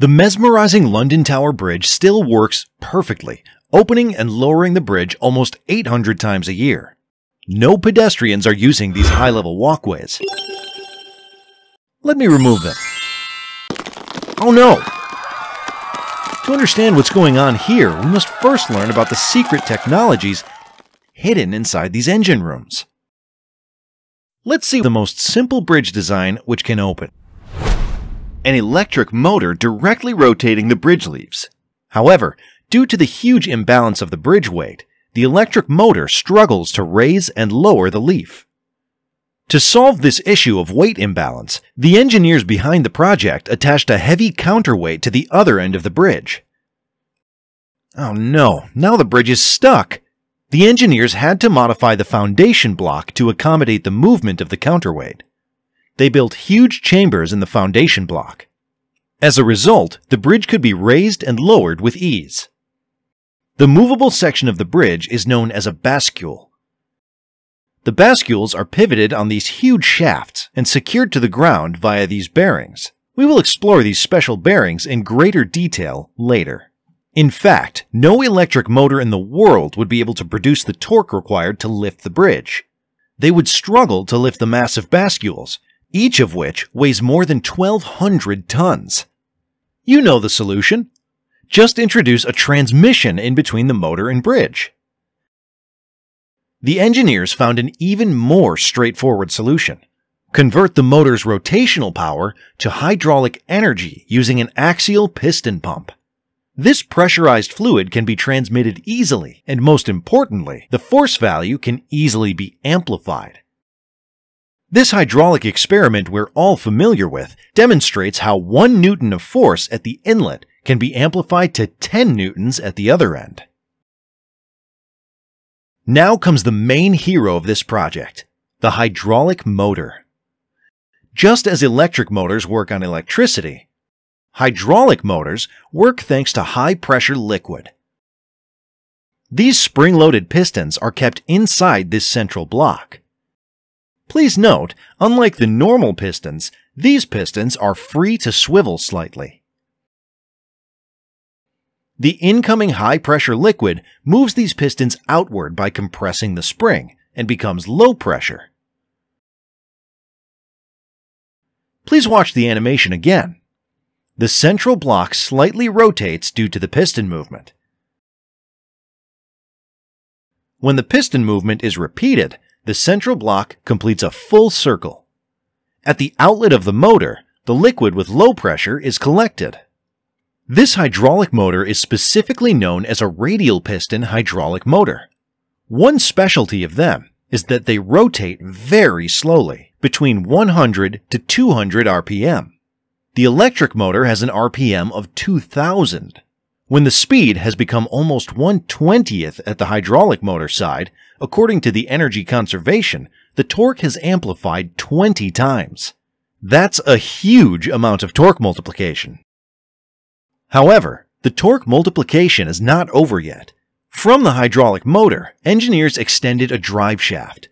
The mesmerizing London Tower Bridge still works perfectly, opening and lowering the bridge almost 800 times a year. No pedestrians are using these high-level walkways. Let me remove them. Oh no! To understand what's going on here, we must first learn about the secret technologies hidden inside these engine rooms. Let's see the most simple bridge design which can open. An electric motor directly rotating the bridge leaves. However, due to the huge imbalance of the bridge weight, the electric motor struggles to raise and lower the leaf. To solve this issue of weight imbalance, the engineers behind the project attached a heavy counterweight to the other end of the bridge. Oh no, now the bridge is stuck! The engineers had to modify the foundation block to accommodate the movement of the counterweight. They built huge chambers in the foundation block. As a result, the bridge could be raised and lowered with ease. The movable section of the bridge is known as a bascule. The bascules are pivoted on these huge shafts and secured to the ground via these bearings. We will explore these special bearings in greater detail later. In fact, no electric motor in the world would be able to produce the torque required to lift the bridge. They would struggle to lift the massive bascules, each of which weighs more than 1,200 tons. You know the solution. Just introduce a transmission in between the motor and bridge. The engineers found an even more straightforward solution. Convert the motor's rotational power to hydraulic energy using an axial piston pump. This pressurized fluid can be transmitted easily, and most importantly, the force value can easily be amplified. This hydraulic experiment we're all familiar with demonstrates how 1 newton of force at the inlet can be amplified to 10 newtons at the other end. Now comes the main hero of this project, the hydraulic motor. Just as electric motors work on electricity, Hydraulic motors work thanks to high pressure liquid. These spring-loaded pistons are kept inside this central block. Please note, unlike the normal pistons, these pistons are free to swivel slightly. The incoming high-pressure liquid moves these pistons outward by compressing the spring and becomes low pressure. Please watch the animation again. The central block slightly rotates due to the piston movement. When the piston movement is repeated, the central block completes a full circle. At the outlet of the motor, the liquid with low pressure is collected. This hydraulic motor is specifically known as a radial piston hydraulic motor. One specialty of them is that they rotate very slowly, between 100 to 200 RPM. The electric motor has an RPM of 2000. When the speed has become almost 120th at the hydraulic motor side, according to the energy conservation, the torque has amplified 20 times. That's a huge amount of torque multiplication. However, the torque multiplication is not over yet. From the hydraulic motor, engineers extended a drive shaft.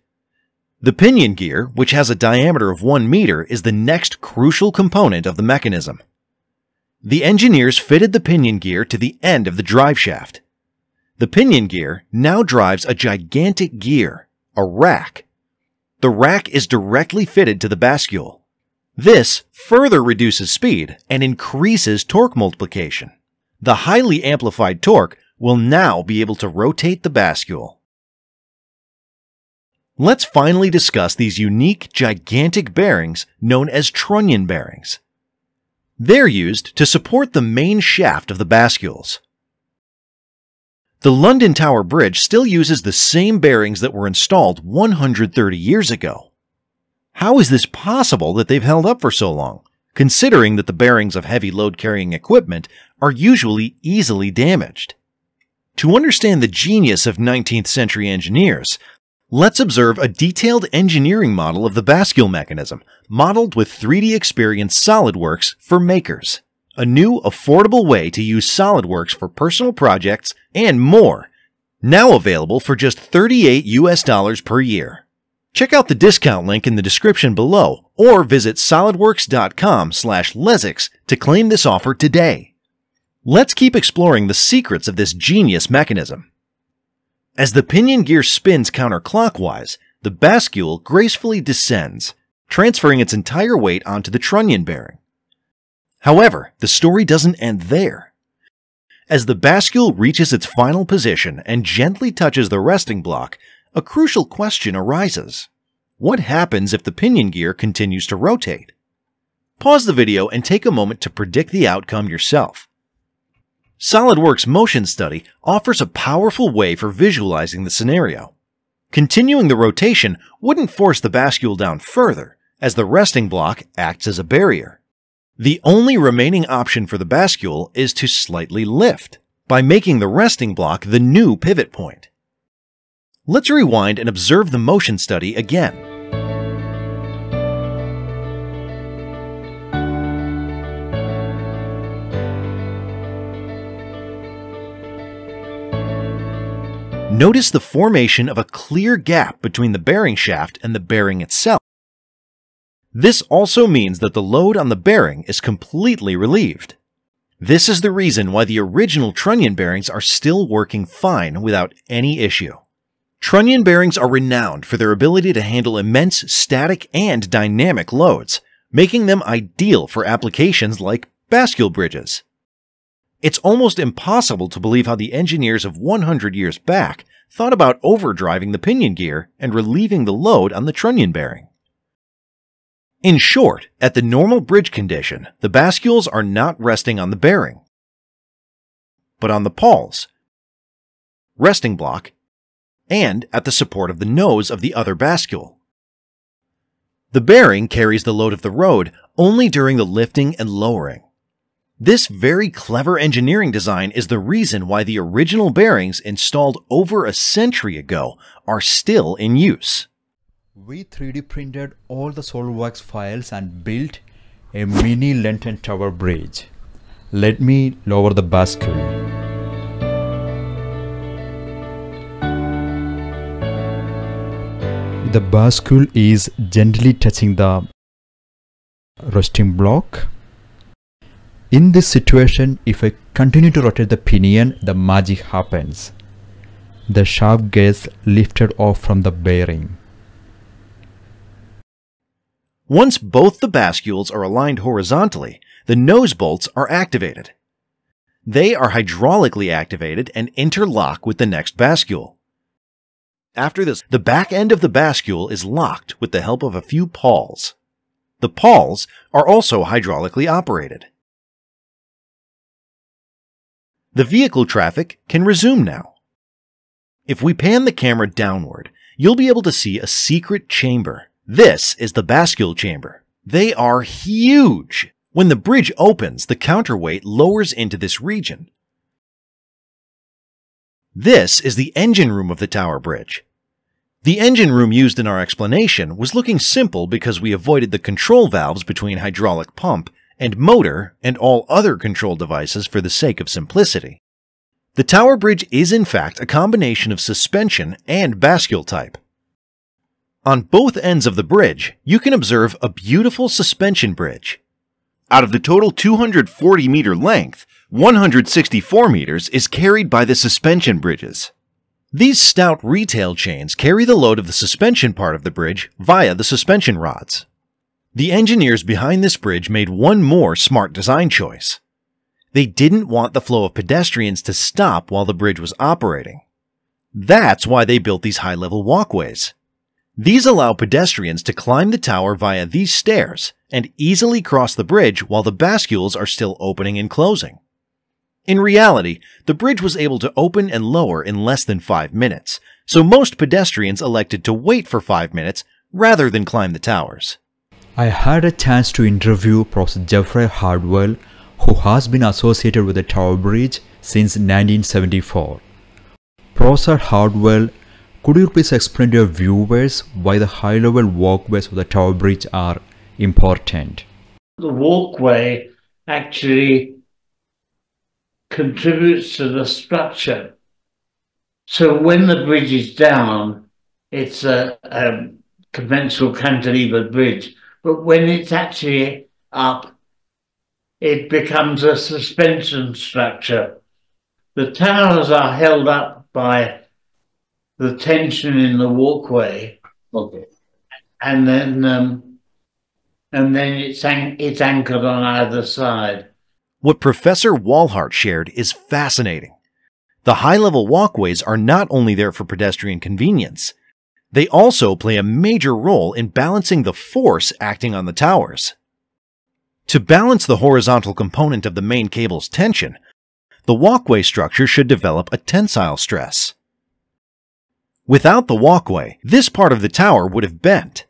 The pinion gear, which has a diameter of 1 meter, is the next crucial component of the mechanism. The engineers fitted the pinion gear to the end of the drive shaft. The pinion gear now drives a gigantic gear, a rack. The rack is directly fitted to the bascule. This further reduces speed and increases torque multiplication. The highly amplified torque will now be able to rotate the bascule. Let's finally discuss these unique, gigantic bearings known as trunnion bearings. They're used to support the main shaft of the bascules. The London Tower Bridge still uses the same bearings that were installed 130 years ago. How is this possible that they've held up for so long, considering that the bearings of heavy load-carrying equipment are usually easily damaged? To understand the genius of 19th century engineers, Let's observe a detailed engineering model of the bascule mechanism, modeled with 3D Experience SolidWorks for makers. A new, affordable way to use SolidWorks for personal projects and more. Now available for just 38 US dollars per year. Check out the discount link in the description below or visit solidworks.com slash Lesics to claim this offer today. Let's keep exploring the secrets of this genius mechanism. As the pinion gear spins counterclockwise, the bascule gracefully descends, transferring its entire weight onto the trunnion bearing. However, the story doesn't end there. As the bascule reaches its final position and gently touches the resting block, a crucial question arises. What happens if the pinion gear continues to rotate? Pause the video and take a moment to predict the outcome yourself. SolidWorks Motion Study offers a powerful way for visualizing the scenario. Continuing the rotation wouldn't force the bascule down further, as the resting block acts as a barrier. The only remaining option for the bascule is to slightly lift, by making the resting block the new pivot point. Let's rewind and observe the motion study again. Notice the formation of a clear gap between the bearing shaft and the bearing itself. This also means that the load on the bearing is completely relieved. This is the reason why the original trunnion bearings are still working fine without any issue. Trunnion bearings are renowned for their ability to handle immense static and dynamic loads, making them ideal for applications like bascule bridges. It's almost impossible to believe how the engineers of 100 years back thought about overdriving the pinion gear and relieving the load on the trunnion bearing. In short, at the normal bridge condition, the bascules are not resting on the bearing, but on the pawls, resting block, and at the support of the nose of the other bascule. The bearing carries the load of the road only during the lifting and lowering. This very clever engineering design is the reason why the original bearings installed over a century ago are still in use. We 3D printed all the SolidWorks files and built a mini London Tower bridge. Let me lower the bascule. The bascule is gently touching the resting block in this situation, if I continue to rotate the pinion, the magic happens. The shaft gets lifted off from the bearing. Once both the bascules are aligned horizontally, the nose bolts are activated. They are hydraulically activated and interlock with the next bascule. After this, the back end of the bascule is locked with the help of a few pawls. The pawls are also hydraulically operated. The vehicle traffic can resume now. If we pan the camera downward, you'll be able to see a secret chamber. This is the bascule chamber. They are huge. When the bridge opens, the counterweight lowers into this region. This is the engine room of the tower bridge. The engine room used in our explanation was looking simple because we avoided the control valves between hydraulic pump and motor and all other control devices for the sake of simplicity. The tower bridge is in fact a combination of suspension and bascule type. On both ends of the bridge, you can observe a beautiful suspension bridge. Out of the total 240 meter length, 164 meters is carried by the suspension bridges. These stout retail chains carry the load of the suspension part of the bridge via the suspension rods. The engineers behind this bridge made one more smart design choice. They didn't want the flow of pedestrians to stop while the bridge was operating. That's why they built these high-level walkways. These allow pedestrians to climb the tower via these stairs and easily cross the bridge while the bascules are still opening and closing. In reality, the bridge was able to open and lower in less than 5 minutes, so most pedestrians elected to wait for 5 minutes rather than climb the towers. I had a chance to interview Professor Jeffrey Hardwell, who has been associated with the Tower Bridge since 1974. Professor Hardwell, could you please explain to your viewers why the high-level walkways of the Tower Bridge are important? The walkway actually contributes to the structure. So when the bridge is down, it's a, a conventional cantilever bridge but when it's actually up, it becomes a suspension structure. The towers are held up by the tension in the walkway, Okay. and then um, and then it's an- it's anchored on either side. What Professor Walhart shared is fascinating. The high level walkways are not only there for pedestrian convenience, they also play a major role in balancing the force acting on the towers. To balance the horizontal component of the main cable's tension, the walkway structure should develop a tensile stress. Without the walkway, this part of the tower would have bent,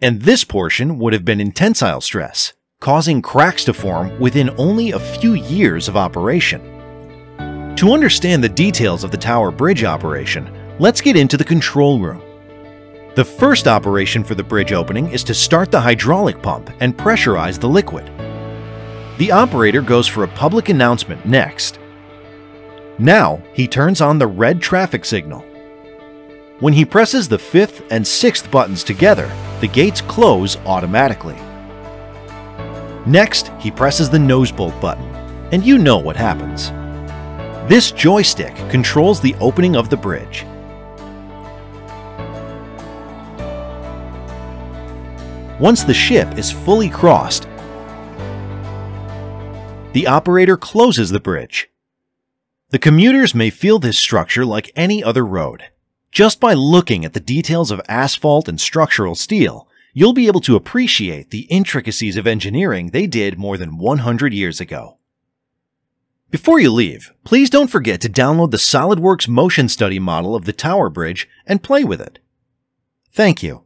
and this portion would have been in tensile stress, causing cracks to form within only a few years of operation. To understand the details of the tower bridge operation, let's get into the control room. The first operation for the bridge opening is to start the hydraulic pump and pressurize the liquid. The operator goes for a public announcement next. Now, he turns on the red traffic signal. When he presses the fifth and sixth buttons together, the gates close automatically. Next, he presses the nose bolt button, and you know what happens. This joystick controls the opening of the bridge. Once the ship is fully crossed, the operator closes the bridge. The commuters may feel this structure like any other road. Just by looking at the details of asphalt and structural steel, you'll be able to appreciate the intricacies of engineering they did more than 100 years ago. Before you leave, please don't forget to download the SOLIDWORKS motion study model of the Tower Bridge and play with it. Thank you.